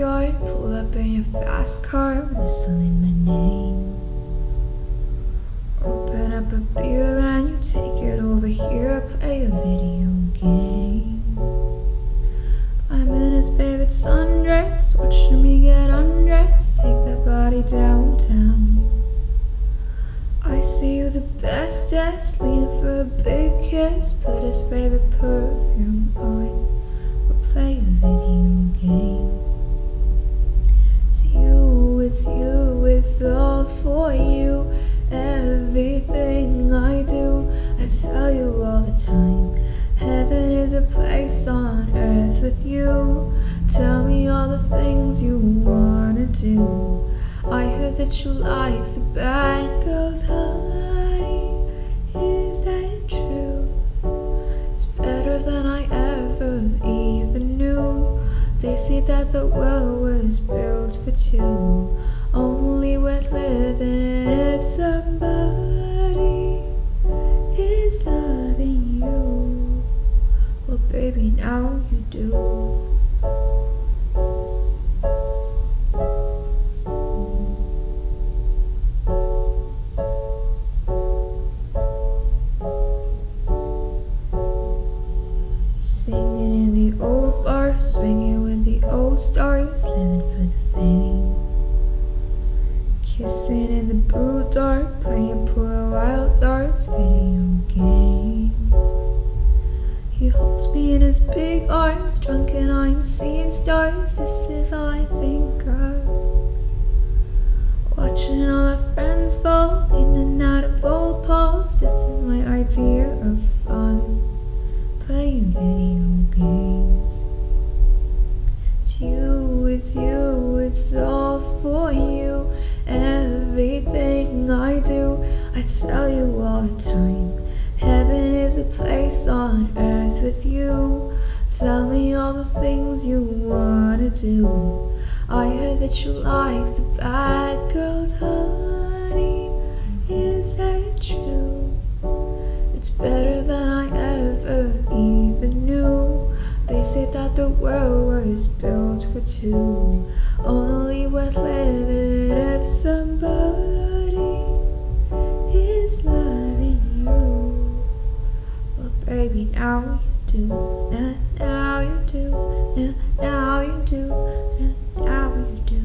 backyard, pull up in your fast car, whistling my name. Open up a beer and you take it over here, play a video game. I'm in his favorite sundress, watching me get undressed, take that body downtown. I see you the bestest, leaning for a big kiss, put his favorite perfume on, we'll play a video with you. Tell me all the things you wanna do. I heard that you like the bad girls, honey. Is that true? It's better than I ever even knew. They say that the world was built for two. Only worth living if somebody baby, now you do. Singing in the old bar, swinging with the old stars, living for the fame. Kissing in the blue dark, playing poor wild darts, video games. He holds me in his big arms, drunk and I'm seeing stars. This is all I think of. Watching all our friends fall in and out of old Pauls. This is my idea of fun. Playing video games. It's you, it's you, it's all for you. Everything I do, I tell you all the time. Heaven is a place on earth with you. Tell me all the things you wanna do. I heard that you like the bad girls, honey. Is that true? It's better than I ever even knew. They say that the world was built for two. Only worth living if somebody is loving you. Well, baby, now do, now, now you do, now, now you do, now, now you do.